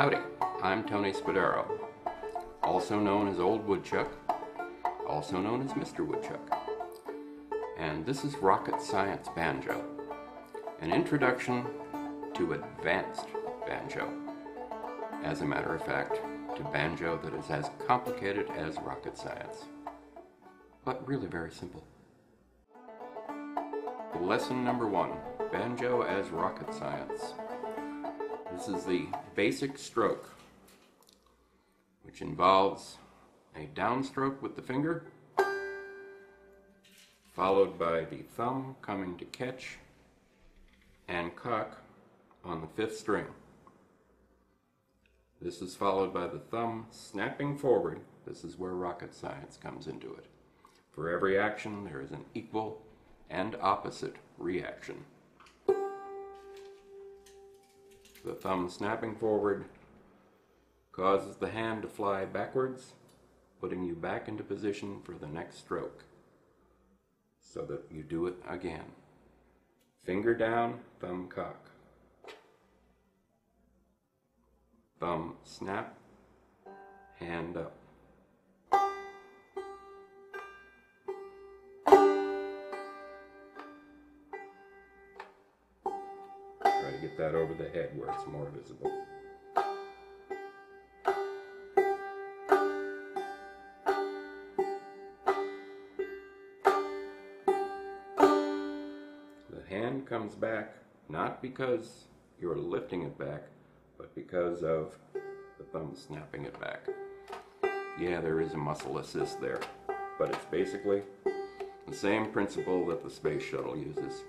Howdy, I'm Tony Spadaro, also known as Old Woodchuck, also known as Mr. Woodchuck. And this is Rocket Science Banjo, an introduction to advanced banjo. As a matter of fact, to banjo that is as complicated as rocket science, but really very simple. Lesson number one, banjo as rocket science. This is the basic stroke, which involves a downstroke with the finger, followed by the thumb coming to catch and cock on the fifth string. This is followed by the thumb snapping forward. This is where rocket science comes into it. For every action, there is an equal and opposite reaction. The thumb snapping forward causes the hand to fly backwards, putting you back into position for the next stroke. So that you do it again. Finger down, thumb cock. Thumb snap, hand up. Get that over the head where it's more visible. The hand comes back not because you're lifting it back, but because of the thumb snapping it back. Yeah, there is a muscle assist there, but it's basically the same principle that the space shuttle uses.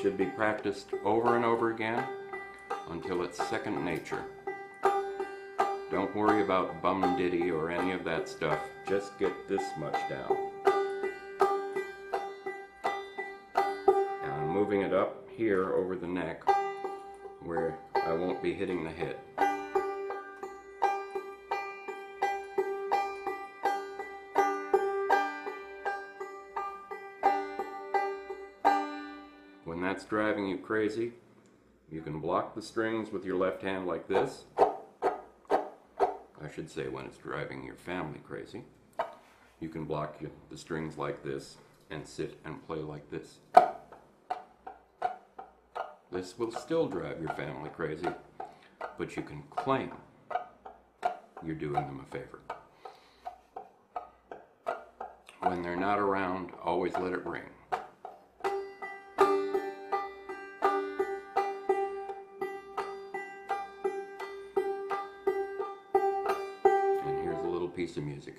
Should be practiced over and over again until it's second nature. Don't worry about bum ditty or any of that stuff. Just get this much down. And I'm moving it up here over the neck where I won't be hitting the head. When that's driving you crazy, you can block the strings with your left hand like this. I should say when it's driving your family crazy. You can block the strings like this and sit and play like this. This will still drive your family crazy, but you can claim you're doing them a favor. When they're not around, always let it ring. Of music.